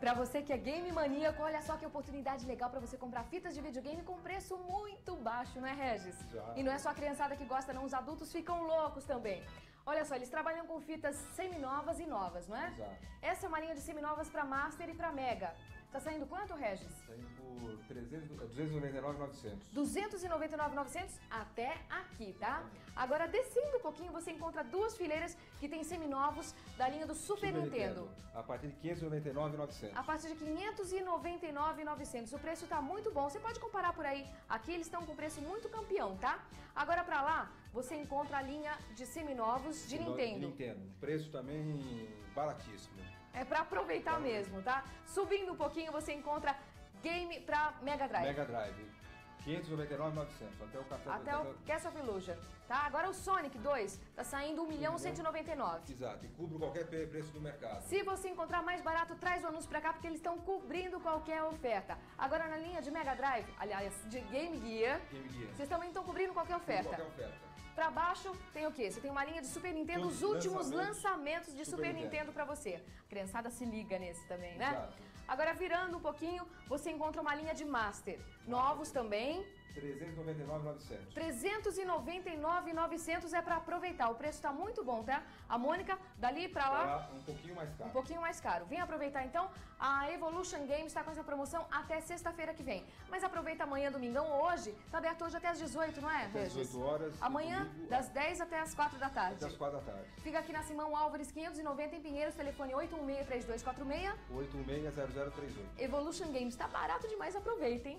Pra você que é game maníaco, olha só que oportunidade legal pra você comprar fitas de videogame com preço muito baixo, não é, Regis? Já. E não é só a criançada que gosta, não, os adultos ficam loucos também. Olha só, eles trabalham com fitas seminovas e novas, não é? Exato. Essa é uma linha de seminovas pra Master e pra Mega. Tá saindo quanto, Regis? Saindo por 300, 299,900. 299,900 até aqui, tá? Agora, descendo um pouquinho, você encontra duas fileiras que tem seminovos da linha do Super, Nintendo. A partir de 599,900. A partir de 599,900. O preço tá muito bom. Você pode comparar por aí. Aqui eles estão com preço muito campeão, tá? Agora pra lá, você encontra a linha de seminovos de Nintendo. Nintendo. Preço também baratíssimo. É pra aproveitar mesmo, tá? Subindo um pouquinho, você encontra game pra Mega Drive. Mega Drive. 599,900. Até o café Até o of Illusion, tá? Agora o Sonic 2 tá saindo 1 milhão 199. Exato. E cubro qualquer pre- preço do mercado. Se você encontrar mais barato, traz o anúncio pra cá, porque eles estão cobrindo qualquer oferta. Agora na linha de Mega Drive, aliás, de Game Gear, Game Gear. vocês também estão cobrindo qualquer Cubro oferta. Qualquer oferta. Pra baixo tem o quê? Você tem uma linha de Super Nintendo, Todos os os últimos lançamentos, lançamentos de Super Super Nintendo, Nintendo pra você. A criançada se liga nesse também, né? Exato. Agora virando um pouquinho, você encontra uma linha de Master. Novos também. 399,900. 399,900 é pra aproveitar. O preço tá muito bom, tá? A Mônica, dali pra lá, Tá um pouquinho mais caro. um pouquinho mais caro. Vem aproveitar então. A Evolution Games está com essa promoção até sexta-feira que vem. Mas aproveita amanhã, domingão, hoje. Tá aberto hoje até às 18, não é, Até às Regis? 18 horas, Amanhã, domingo, das 10 até as 4 da tarde. Até as 4 da tarde. Fica aqui na Simão Álvares 590 em Pinheiros, telefone 816-3246. 816-0038. Evolution Games, tá barato demais, aproveita, hein?